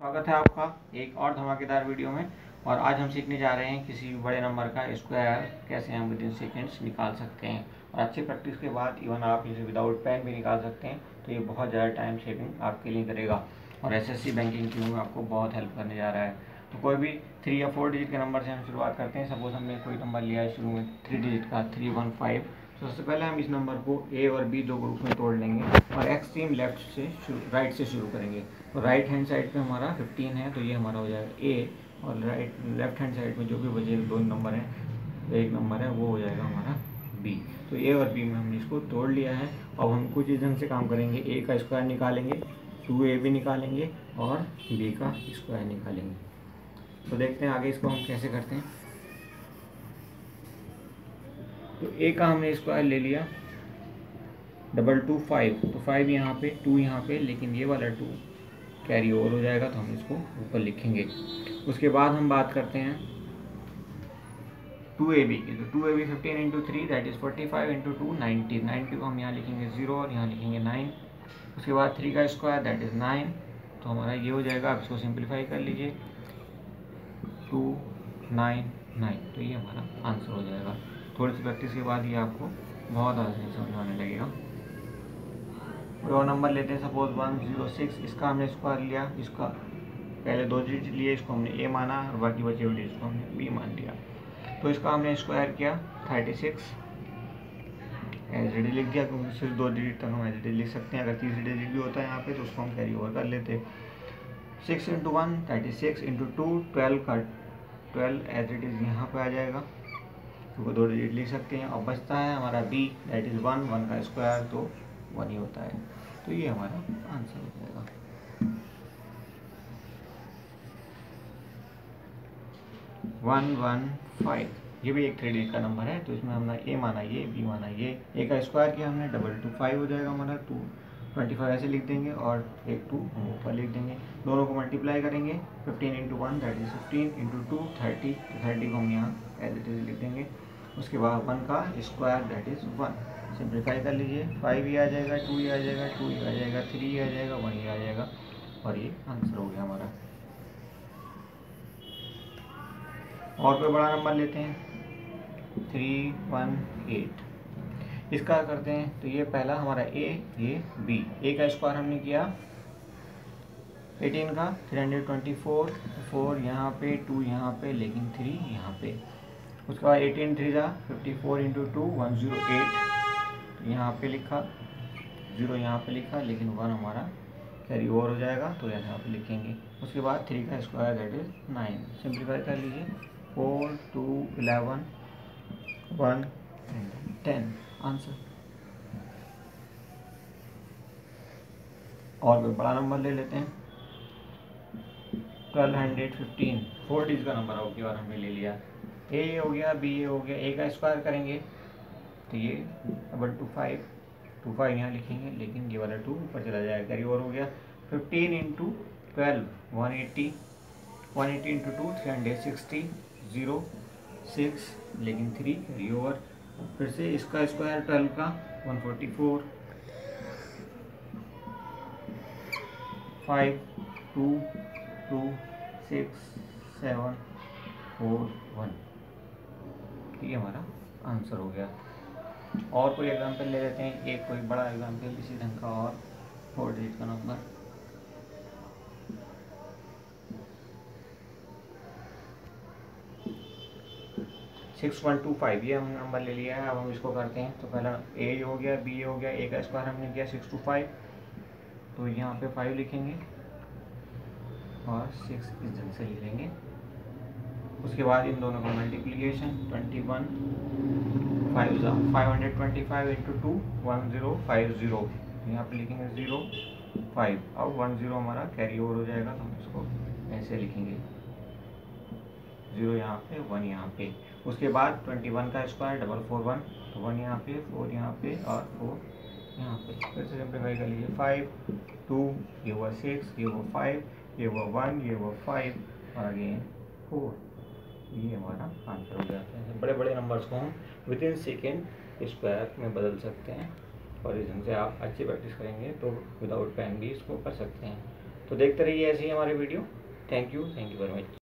स्वागत है आपका एक और धमाकेदार वीडियो में। और आज हम सीखने जा रहे हैं किसी भी बड़े नंबर का स्क्वायर कैसे हम विद इन सेकेंड्स निकाल सकते हैं। और अच्छी प्रैक्टिस के बाद इवन आप इसे विदाउट पेन भी निकाल सकते हैं तो ये बहुत ज़्यादा टाइम सेविंग आपके लिए करेगा। और एसएससी बैंकिंग की में आपको बहुत हेल्प करने जा रहा है। तो कोई भी थ्री या फोर डिजिट के नंबर से हम शुरुआत करते हैं। सपोज़ हमने कोई नंबर लिया है शुरू में थ्री डिजिट का थ्री वन फाइव सबसे पहले हम इस नंबर को ए और बी दो ग्रुप में तोड़ लेंगे और एक्सट्रीम लेफ़्ट से राइट से शुरू करेंगे। तो राइट हैंड साइड पे हमारा 15 है तो ये हमारा हो जाएगा ए और राइट लेफ़्ट हैंड साइड में जो भी बचे दो नंबर हैं, एक नंबर है, वो हो जाएगा हमारा बी तो ए और बी में हमने इसको तोड़ लिया है। अब हम कुछ इस ढंग से काम करेंगे। ए का स्क्वायर निकालेंगे टू ए भी निकालेंगे और बी का स्क्वायर निकालेंगे। तो देखते हैं आगे इसको हम कैसे करते हैं। तो ए का हमने स्क्वायर ले लिया। डबल टू फाइव तो फाइव यहाँ पे टू यहाँ पे, लेकिन ये वाला टू कैरी ओवर हो जाएगा तो हम इसको ऊपर लिखेंगे। उसके बाद हम बात करते हैं टू ए बी की। तो two A B fifteen into three that is forty five into two ninety ninety को हम यहाँ लिखेंगे ज़ीरो और यहाँ लिखेंगे नाइन उसके बाद थ्री का स्क्वायर दैट इज़ नाइन तो हमारा ये हो जाएगा, आप इसको सिंप्लीफाई कर लीजिए। टू नाइन नाइन तो ये हमारा आंसर हो जाएगा। थोड़ी सी प्रैक्टिस के बाद ये आपको बहुत आसानी समझ में आने लगेगा। और नंबर लेते हैं सपोज़ वन ज़ीरो सिक्स इसका हमने स्क्वायर लिया, इसका पहले दो डिजिट लिए, इसको हमने ए माना, और बाकी बचे हुए डिजिट को हमने बी मान लिया। तो इसका हमने स्क्वायर किया थर्टी सिक्स एज डी लिख दिया, क्योंकि सिर्फ़ दो डिजिट तक हम एज डी लिख सकते हैं। अगर तीसरी डिजिट भी होता है यहाँ पे तो उसको हम कैरी ओवर कर लेते six into one thirty six into two twelve का ट्वेल्व एज इट इज़ यहाँ पे आ जाएगा। तो दो डिजिट लिख सकते हैं और बचता है हमारा B that is one one का स्क्वायर तो वन ही होता है। तो ये हमारा आंसर हो जाएगा। वन वन फाइव ये भी एक थ्री डिजिट का नंबर है तो इसमें हमने ए माना ये बी माना ये। ए का स्क्वायर किया हमने डबल टू फाइव हो जाएगा हमारा टू ट्वेंटी फाइव ऐसे लिख देंगे और एक टू हम ऊपर लिख देंगे। दोनों को मल्टीप्लाई करेंगे fifteen into one that is fifteen into two thirty thirty को हम यहाँ एज इट इज़ लिख देंगे। उसके बाद वन का square that is one simplify कर लीजिए। फाइव ही आ जाएगा टू ही आ जाएगा टू ही आ जाएगा थ्री ही आ जाएगा वन ही आ जाएगा। और ये आंसर हो गया हमारा। और कोई बड़ा नंबर लेते हैं? थ्री वन एट इसका करते हैं तो ये पहला हमारा ए ये बी ए का स्क्वायर हमने किया। एटीन का three hundred twenty four four यहाँ पे टू यहाँ पे, लेकिन थ्री यहाँ पे। उसके बाद एटीन थ्री जा fifty four into two one zero eight यहाँ पे लिखा ज़ीरो यहाँ पे लिखा, लेकिन वन हमारा कैरी ओवर हो जाएगा तो यहाँ पे लिखेंगे। उसके बाद थ्री का square that is nine simplify कर लीजिए। Four two eleven one ten answer और कोई बड़ा नंबर ले लेते हैं। Twelve hundred fifteen four digits का नंबर हो बार हमने ले लिया। ए हो गया बी ए हो गया ए का स्क्वायर करेंगे। तो ये double two five two five यहाँ लिखेंगे, लेकिन ये वाला टू ऊपर चला जाएगा। कैरी ओवर हो गया। Fifteen into twelve one eighty one eighty into two three hundred sixty zero six लेकिन थ्री कैरी ओवर फिर से इसका स्क्वायर ट्वेल्व का one forty four five two two six seven four one ये हमारा answer हो गया। और कोई एग्जांपल ले लेते हैं। एक कोई बड़ा एग्जांपल इसी ढंग का और फोर डिजिट का number six one two five ये हमने नंबर ले लिया है। अब हम इसको करते हैं। तो पहला ए हो गया बी हो गया ए का स्क्वायर हमने किया सिक्स टू फाइव तो यहाँ पे फाइव लिखेंगे और सिक्स इस ढंग से लिखेंगे उसके बाद इन दोनों का multiplication twenty one five five hundred twenty five into two one zero five zero यहाँ पे लिखेंगे ज़ीरो फाइव अब वन ज़ीरो हमारा कैरी ओवर हो जाएगा तो हम इसको ऐसे लिखेंगे. ज़ीरो यहाँ पे वन यहाँ पे. उसके बाद ट्वेंटी वन का स्क्वायर डबल फोर वन तो वन यहाँ पे फोर यहाँ पे और फोर यहाँ पे. फिर से सिंप्लीफाई कर लीजिए. फाइव टू ये हुआ सिक्स ये हुआ फाइव ये हुआ वन ये हुआ फाइव और अगेन फोर ये हमारा आंसर हो जाता है। बड़े बड़े नंबर्स को हम विद इन सेकेंड स्क्वायर में बदल सकते हैं और इस ढंग से आप अच्छी प्रैक्टिस करेंगे तो विदाउट पेन भी इसको कर सकते हैं। तो देखते रहिए ऐसे ही हमारे video thank you thank you very much